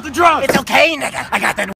drugs. It's okay, nigga. I got that